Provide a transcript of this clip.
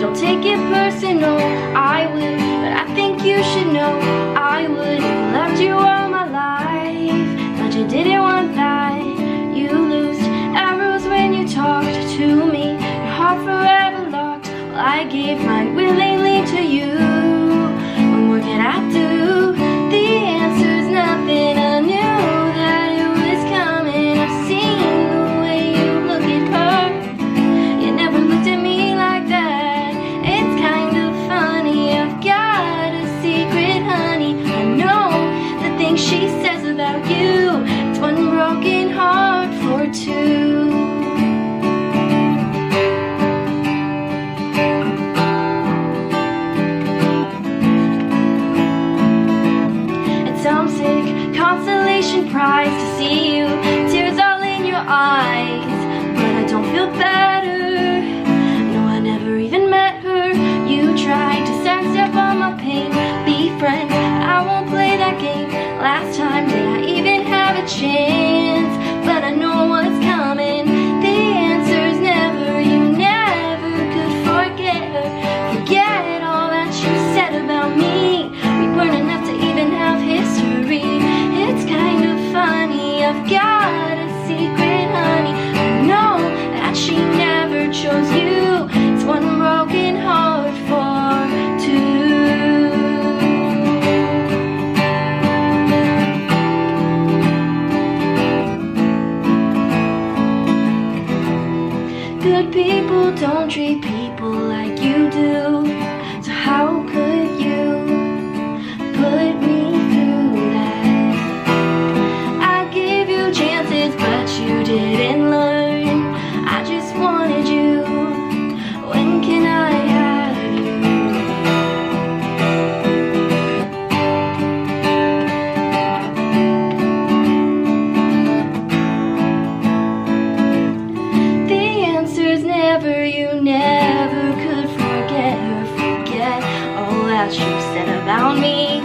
Don't take it personal, I will, But I think you should know I would have loved you all my life. But you didn't want that. You lost arrows when you talked to me. Your heart forever locked. Well, I gave mine Right. shows you it's one broken heart for two. Good people don't treat people around me